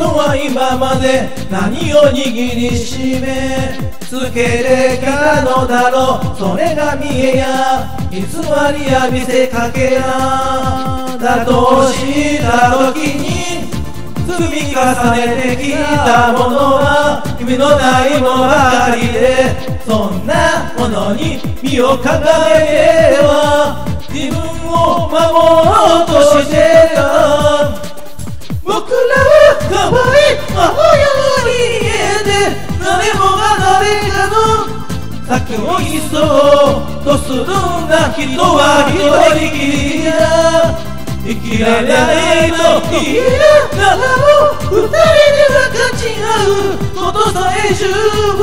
人は今まで何を握りしめつけてきたのだろうそれが見えや偽りや見せかけやだとした時に積み重ねてきたものは君のないもばかりでそんなものに身を掲げては自分を守ろうとして先を急そうとするんだ人は一人きりだ生きられないと言いながらも二人で分かち合うことさえ十分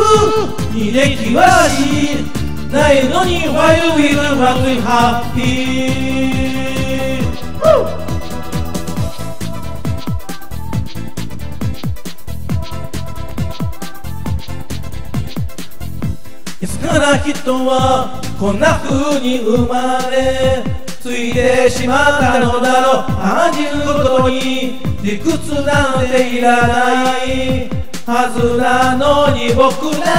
履歴はしないのに Why we live and happy いつから人はこんな風に生まれついてしまったのだろう。感じることに理屈なんていらないはずなのに僕ら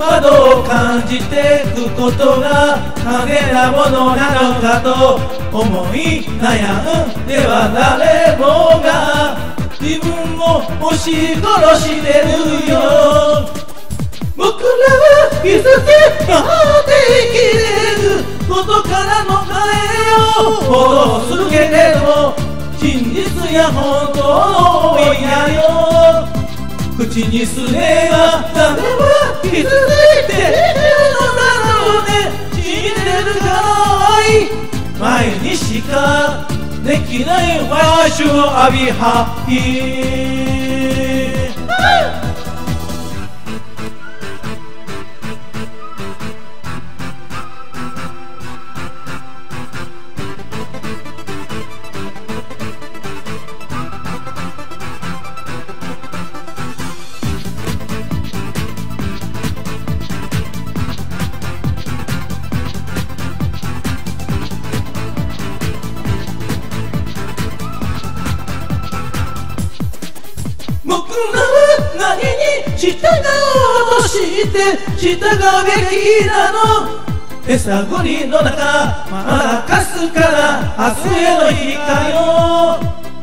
はどう。感じてくことが影なものなのかと思い悩んでは誰もが自分を押し殺してるよは傷つやって生きれることから逃れよう。ほどするけれども真実や本当をやよ口にすれば誰は傷ついているのだろうね。信じてるから愛前にしかできないわしを浴びハッピー従おうとして従うべきなの。手探りの中まだかすから明日への光を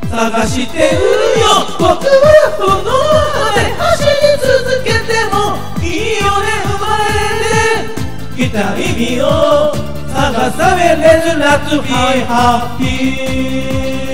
探してるよ。僕はこのまで走り続けてもいいよね生まれて。きた意味を探される Let's be happy